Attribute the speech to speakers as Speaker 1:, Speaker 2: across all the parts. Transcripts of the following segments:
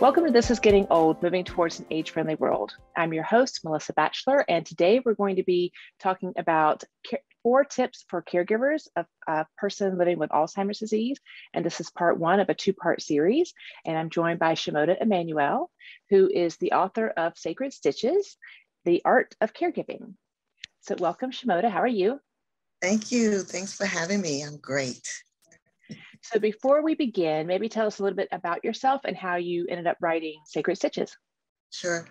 Speaker 1: Welcome to This is Getting Old, moving towards an age friendly world. I'm your host, Melissa Batchelor, and today we're going to be talking about four tips for caregivers of a person living with Alzheimer's disease. And this is part one of a two part series. And I'm joined by Shimoda Emanuel, who is the author of Sacred Stitches The Art of Caregiving. So, welcome, Shimoda. How are you?
Speaker 2: Thank you. Thanks for having me. I'm great.
Speaker 1: So before we begin, maybe tell us a little bit about yourself and how you ended up writing Sacred Stitches.
Speaker 2: Sure.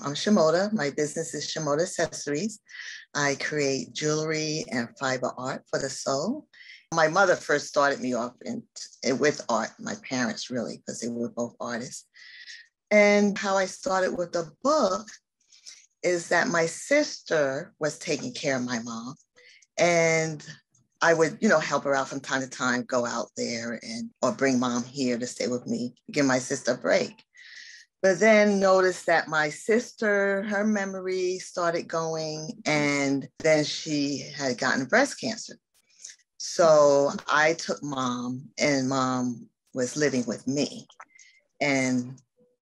Speaker 2: I'm Shimoda. My business is Shimoda Accessories. I create jewelry and fiber art for the soul. My mother first started me off in, with art, my parents really, because they were both artists. And how I started with the book is that my sister was taking care of my mom. And I would, you know, help her out from time to time, go out there and or bring mom here to stay with me, give my sister a break. But then noticed that my sister, her memory started going, and then she had gotten breast cancer. So I took mom, and mom was living with me. And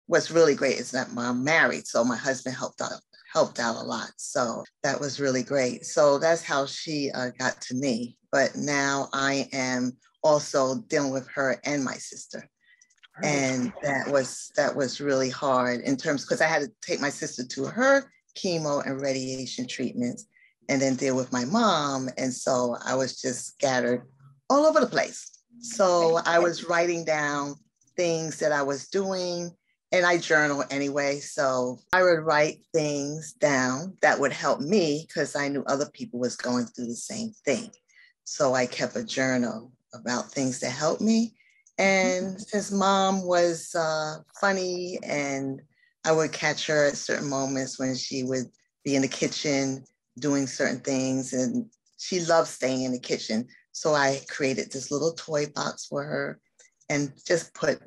Speaker 2: what's really great is that mom married, so my husband helped out helped out a lot. So that was really great. So that's how she uh, got to me. But now I am also dealing with her and my sister. And that was that was really hard in terms because I had to take my sister to her chemo and radiation treatments and then deal with my mom. And so I was just scattered all over the place. So I was writing down things that I was doing and I journal anyway. So I would write things down that would help me because I knew other people was going through the same thing. So I kept a journal about things that helped me. And mm-hmm. since mom was uh, funny and I would catch her at certain moments when she would be in the kitchen doing certain things and she loved staying in the kitchen. So I created this little toy box for her and just put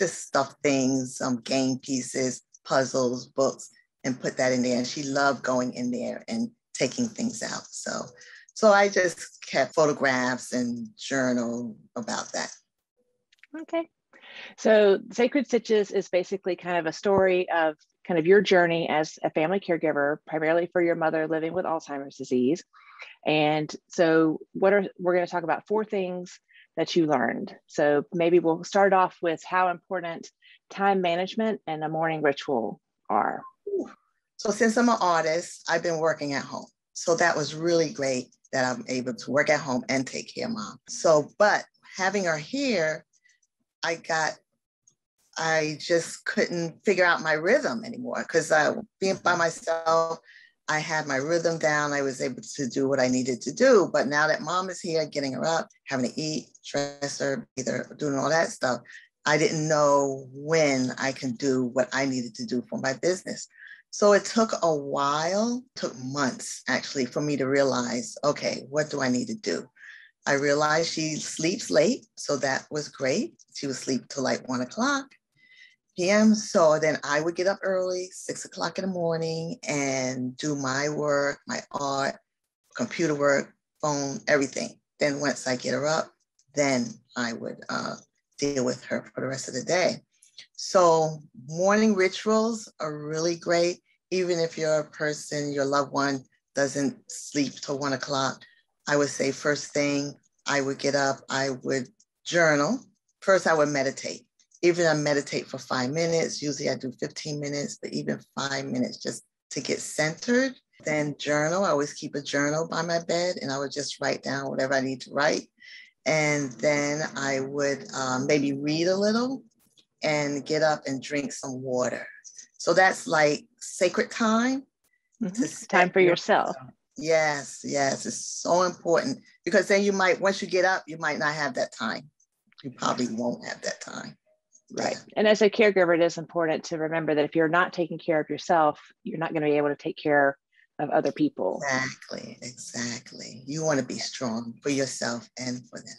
Speaker 2: just stuff things, um, game pieces, puzzles, books, and put that in there. And she loved going in there and taking things out. So, so I just kept photographs and journal about that.
Speaker 1: Okay. So Sacred Stitches is basically kind of a story of kind of your journey as a family caregiver, primarily for your mother living with Alzheimer's disease. And so what are we're going to talk about four things that you learned. So maybe we'll start off with how important time management and a morning ritual are.
Speaker 2: So since I'm an artist, I've been working at home. So that was really great that I'm able to work at home and take care of mom. So, but having her here, I got, I just couldn't figure out my rhythm anymore because uh, being by myself, I had my rhythm down. I was able to do what I needed to do. But now that mom is here, getting her up, having to eat, dress her, either doing all that stuff, I didn't know when I can do what I needed to do for my business. So it took a while, took months actually for me to realize, okay, what do I need to do? I realized she sleeps late, so that was great. She would sleep till like one o'clock p.m. So then I would get up early, six o'clock in the morning, and do my work, my art, computer work, phone, everything. Then once I get her up, then I would uh, deal with her for the rest of the day. So morning rituals are really great. Even if you're a person, your loved one doesn't sleep till one o'clock, I would say first thing I would get up, I would journal. First, I would meditate even I meditate for five minutes. Usually I do 15 minutes, but even five minutes just to get centered. Then journal. I always keep a journal by my bed and I would just write down whatever I need to write. And then I would um, maybe read a little and get up and drink some water. So that's like sacred time.
Speaker 1: Mm-hmm. Time for yourself.
Speaker 2: Yes, yes, it's so important because then you might, once you get up, you might not have that time. You probably won't have that time.
Speaker 1: Right. And as a caregiver, it is important to remember that if you're not taking care of yourself, you're not going to be able to take care of other people.
Speaker 2: Exactly. Exactly. You want to be strong for yourself and for them.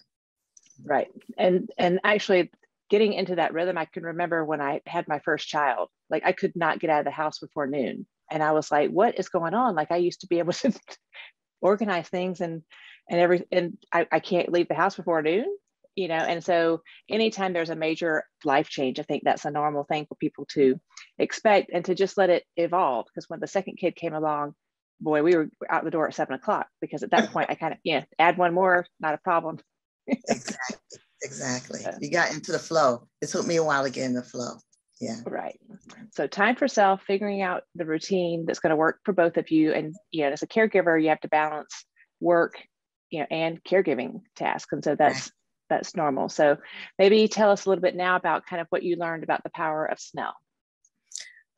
Speaker 1: Right. And and actually getting into that rhythm, I can remember when I had my first child, like I could not get out of the house before noon. And I was like, what is going on? Like I used to be able to organize things and and every and I, I can't leave the house before noon you know and so anytime there's a major life change i think that's a normal thing for people to expect and to just let it evolve because when the second kid came along boy we were out the door at seven o'clock because at that point i kind of yeah add one more not a problem.
Speaker 2: Exactly. Exactly. You got into the flow. It took me a while to get in the flow. Yeah.
Speaker 1: Right. So time for self figuring out the routine that's going to work for both of you and you know as a caregiver you have to balance work you know and caregiving tasks and so that's that's normal. So maybe tell us a little bit now about kind of what you learned about the power of smell.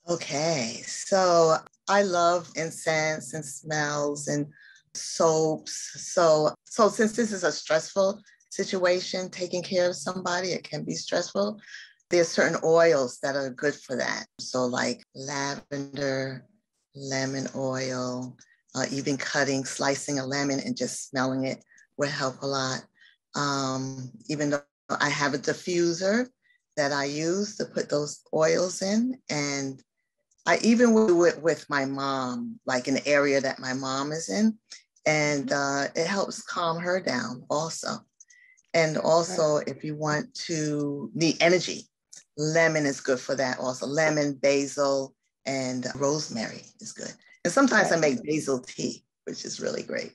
Speaker 2: Okay, so I love incense and smells and soaps. So so since this is a stressful situation, taking care of somebody, it can be stressful. There's certain oils that are good for that. So like lavender, lemon oil, uh, even cutting, slicing a lemon and just smelling it will help a lot. Um, even though I have a diffuser that I use to put those oils in. And I even do it with my mom, like an area that my mom is in. And uh, it helps calm her down also. And also, if you want to need energy, lemon is good for that also. Lemon, basil, and rosemary is good. And sometimes. I make basil tea, which is really great.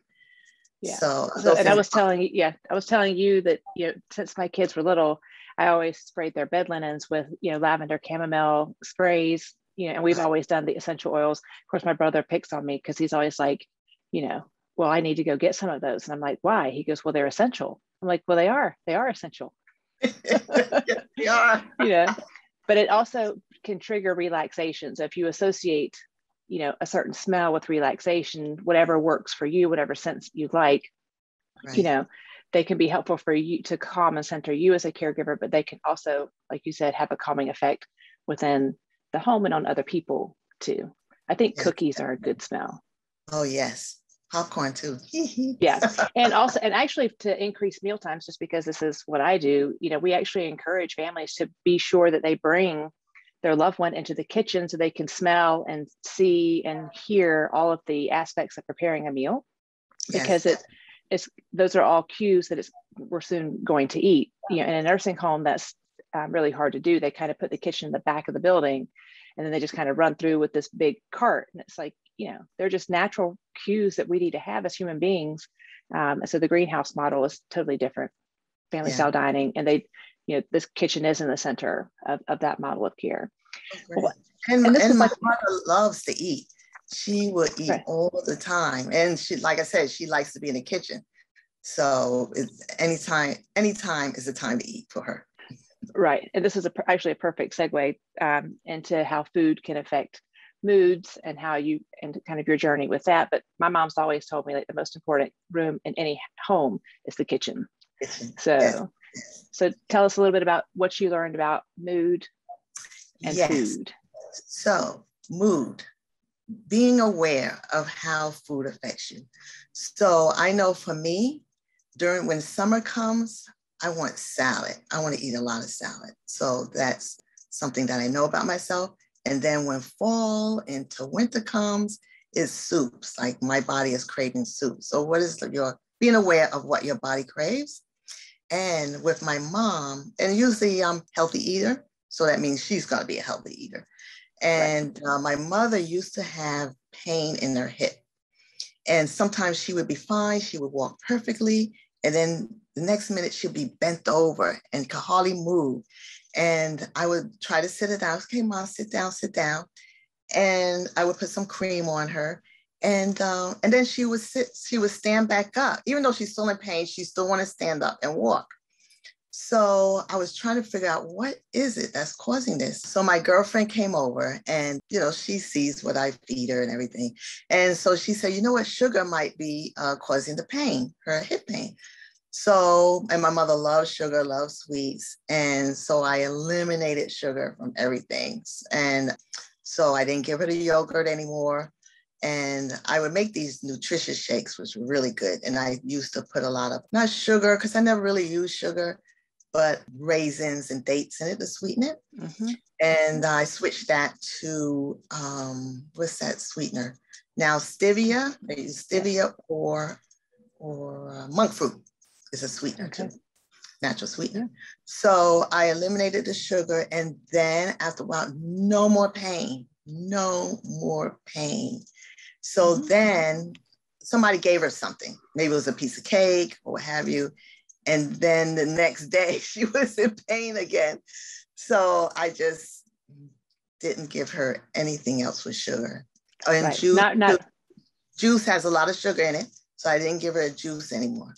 Speaker 1: Yeah. So, so and I was telling you, yeah, I was telling you that you know since my kids were little, I always sprayed their bed linens with you know lavender chamomile sprays. You know, and we've always done the essential oils. Of course, my brother picks on me because he's always like, you know, well, I need to go get some of those, and I'm like, why? He goes, well, they're essential. I'm like, well, they are. They are essential.
Speaker 2: they are.
Speaker 1: you know, but it also can trigger relaxation. So if you associate you know a certain smell with relaxation whatever works for you whatever sense you like right. you know they can be helpful for you to calm and center you as a caregiver but they can also like you said have a calming effect within the home and on other people too. I think yes. cookies are a good smell.
Speaker 2: Oh yes. Popcorn too.
Speaker 1: Yeah. And also and actually to increase meal times just because this is what i do you know we actually encourage families to be sure that they bring their loved one into the kitchen so they can smell and see and hear all of the aspects of preparing a meal. Because yes. it it's those are all cues that it's we're soon going to eat. You know in a nursing home that's um, really hard to do. They kind of put the kitchen in the back of the building and then they just kind of run through with this big cart and it's like you know they're just natural cues that we need to have as human beings. Um, so the greenhouse model is totally different. Family yeah. style dining and they you know, this kitchen is in the center of, of that model of care.
Speaker 2: Oh, and, and, and my mother loves to eat. She would eat right. all the time. And she, like I said, she likes to be in the kitchen. So it's anytime, anytime is a time to eat for her.
Speaker 1: Right. And this is a, actually a perfect segue um, into how food can affect moods and how you and kind of your journey with that. But my mom's always told me like the most important room in any home is the kitchen. kitchen. So yes. So tell us a little bit about what you learned about mood and yes. food.
Speaker 2: So mood, being aware of how food affects you. So I know for me, during when summer comes, I want salad. I want to eat a lot of salad. So that's something that I know about myself. And then when fall into winter comes, is soups. Like my body is craving soup. So what is your being aware of what your body craves and with my mom, and usually I'm healthy eater, so that means she's got to be a healthy eater. And right. uh, my mother used to have pain in her hip, and sometimes she would be fine, she would walk perfectly, and then the next minute she'd be bent over and could hardly move. And I would try to sit her down. Okay, mom, sit down, sit down. And I would put some cream on her and um, and then she would sit, she would stand back up, even though she's still in pain, she still want to stand up and walk. So I was trying to figure out what is it that's causing this. So my girlfriend came over and you know she sees what I feed her and everything, and so she said, you know what, sugar might be uh, causing the pain, her hip pain. So and my mother loves sugar, loves sweets, and so I eliminated sugar from everything, and so I didn't give her the yogurt anymore and I would make these nutritious shakes, which were really good. And I used to put a lot of not sugar because I never really used sugar, but raisins and dates in it to sweeten it. Mm-hmm. And I switched that to um, what's that sweetener? Now stevia, I use stevia or or uh, monk fruit is a sweetener okay. too. natural sweetener. So I eliminated the sugar. And then after a while, no more pain, no more pain. So mm-hmm. then somebody gave her something. Maybe it was a piece of cake or what have you. And then the next day she was in pain again. So I just didn't give her anything else with sugar. And right. juice, not, not... juice has a lot of sugar in it. So I didn't give her a juice anymore.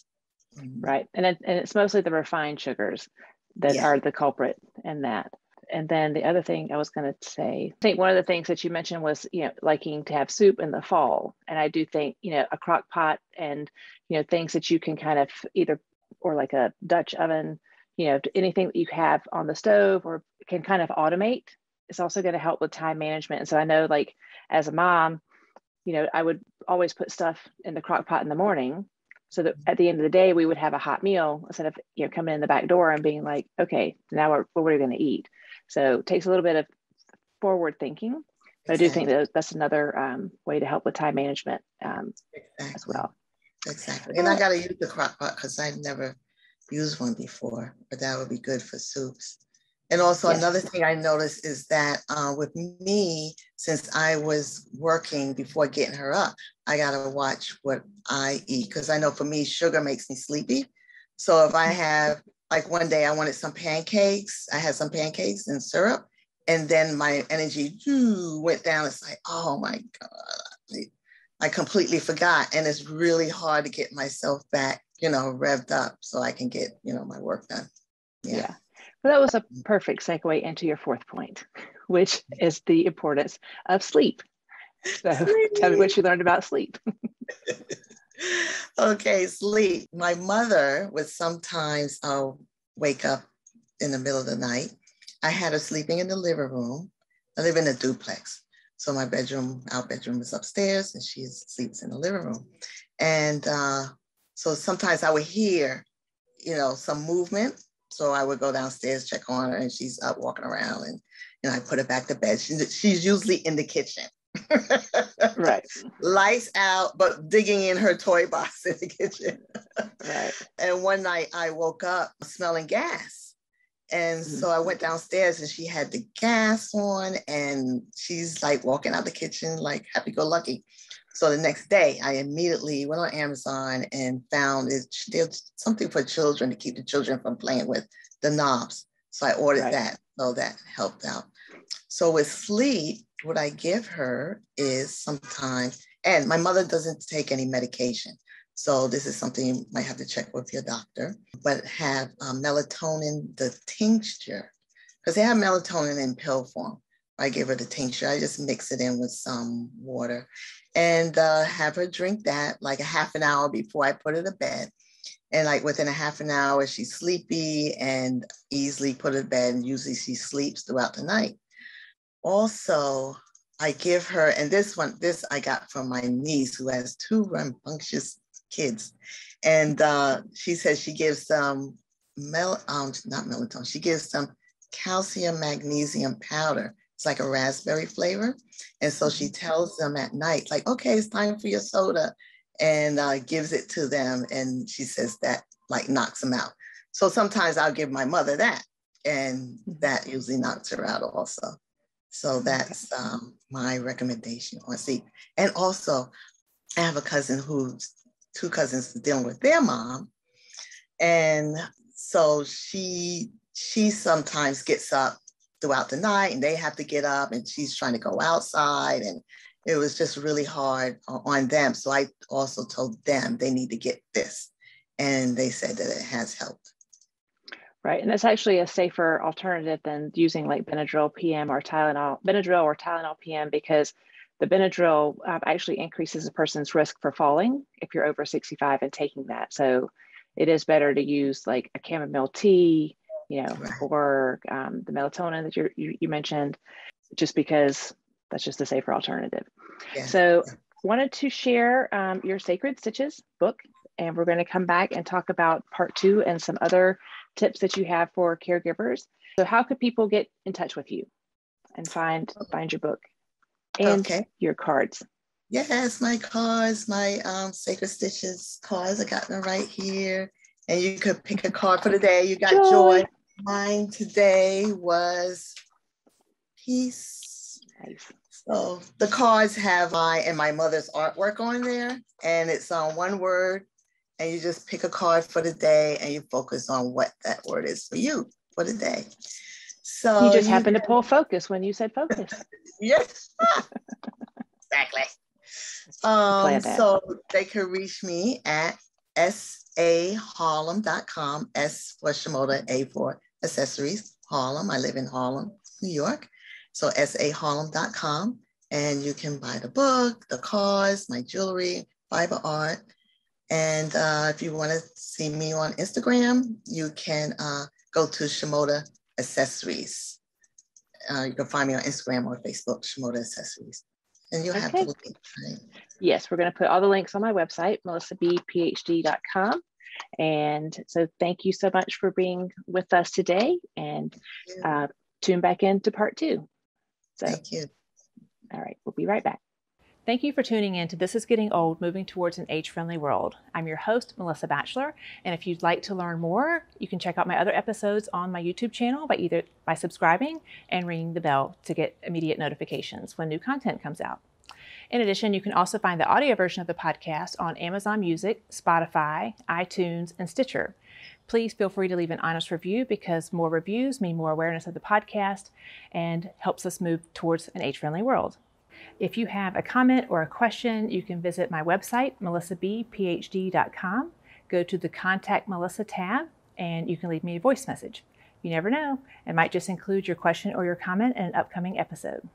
Speaker 1: Right. And, it, and it's mostly the refined sugars that yeah. are the culprit in that. And then the other thing I was going to say, I think one of the things that you mentioned was, you know, liking to have soup in the fall. And I do think, you know, a crock pot and, you know, things that you can kind of either, or like a Dutch oven, you know, anything that you have on the stove or can kind of automate is also going to help with time management. And so I know like as a mom, you know, I would always put stuff in the crock pot in the morning so that at the end of the day we would have a hot meal instead of you know coming in the back door and being like okay now we're, what are we going to eat so it takes a little bit of forward thinking but exactly. i do think that that's another um, way to help with time management um, exactly. as well
Speaker 2: exactly and i got to use the crock pot because i've never used one before but that would be good for soups and also yes. another thing I noticed is that uh, with me, since I was working before getting her up, I gotta watch what I eat because I know for me, sugar makes me sleepy. So if I mm-hmm. have like one day I wanted some pancakes, I had some pancakes and syrup, and then my energy went down. It's like, oh my God, I completely forgot. And it's really hard to get myself back, you know, revved up so I can get, you know, my work done.
Speaker 1: yeah. yeah. Well, that was a perfect segue into your fourth point, which is the importance of sleep. So sleep. tell me what you learned about sleep.
Speaker 2: okay, sleep. My mother would sometimes uh, wake up in the middle of the night. I had her sleeping in the living room. I live in a duplex. So my bedroom, our bedroom is upstairs and she sleeps in the living room. And uh, so sometimes I would hear, you know, some movement so I would go downstairs, check on her, and she's up walking around, and you know, I put her back to bed. She's, she's usually in the kitchen.
Speaker 1: Right.
Speaker 2: Lights out, but digging in her toy box in the kitchen.
Speaker 1: right.
Speaker 2: And one night I woke up smelling gas. And mm-hmm. so I went downstairs and she had the gas on and she's like walking out the kitchen like happy go lucky. So the next day, I immediately went on Amazon and found it, there's something for children to keep the children from playing with the knobs. So I ordered right. that. So that helped out. So with sleep, what I give her is sometimes, and my mother doesn't take any medication. So this is something you might have to check with your doctor, but have um, melatonin, the tincture, because they have melatonin in pill form. I give her the tincture. I just mix it in with some water and uh, have her drink that like a half an hour before I put her to bed. And like within a half an hour, she's sleepy and easily put to bed. And usually she sleeps throughout the night. Also, I give her, and this one, this I got from my niece who has two rambunctious kids. And uh, she says she gives them mel, um, not melatonin, she gives them calcium magnesium powder it's like a raspberry flavor. And so she mm-hmm. tells them at night, like, okay, it's time for your soda, and uh, gives it to them. And she says that like knocks them out. So sometimes I'll give my mother that, and mm-hmm. that usually knocks her out also. So that's um, my recommendation on sleep. And also, I have a cousin who's two cousins dealing with their mom. And so she she sometimes gets up throughout the night and they have to get up and she's trying to go outside and it was just really hard on them so i also told them they need to get this and they said that it has helped
Speaker 1: right and it's actually a safer alternative than using like benadryl pm or tylenol benadryl or tylenol pm because the benadryl uh, actually increases a person's risk for falling if you're over 65 and taking that so it is better to use like a chamomile tea you know, right. or um, the melatonin that you you mentioned, just because that's just a safer alternative. Yeah. So wanted to share um, your Sacred Stitches book, and we're going to come back and talk about part two and some other tips that you have for caregivers. So how could people get in touch with you and find find your book and okay. your cards?
Speaker 2: Yes, my cards, my um, Sacred Stitches cards. I got them right here and you could pick a card for the day. You got joy. joy. Mine today was peace. Nice. So the cards have my and my mother's artwork on there, and it's on one word. And you just pick a card for the day, and you focus on what that word is for you for the day.
Speaker 1: So you just you happened to pull focus when you said focus.
Speaker 2: yes, exactly. Um, so they can reach me at saharlem.com, S for Shimoda, A for accessories, Harlem. I live in Harlem, New York. So saharlem.com. And you can buy the book, the cards, my jewelry, fiber art. And uh, if you want to see me on Instagram, you can uh, go to Shimoda Accessories. Uh, you can find me on Instagram or Facebook, Shimoda Accessories. And you'll okay. have the link. Right?
Speaker 1: Yes, we're going to put all the links on my website, melissabphd.com. And so thank you so much for being with us today and uh, tune back in to part two.
Speaker 2: So, thank you.
Speaker 1: All right, we'll be right back. Thank you for tuning in to This is Getting Old, Moving Towards an Age Friendly World. I'm your host, Melissa Batchelor, and if you'd like to learn more, you can check out my other episodes on my YouTube channel by either by subscribing and ringing the bell to get immediate notifications when new content comes out. In addition, you can also find the audio version of the podcast on Amazon Music, Spotify, iTunes, and Stitcher. Please feel free to leave an honest review because more reviews mean more awareness of the podcast and helps us move towards an age friendly world. If you have a comment or a question, you can visit my website, melissabphd.com. Go to the Contact Melissa tab and you can leave me a voice message. You never know, it might just include your question or your comment in an upcoming episode.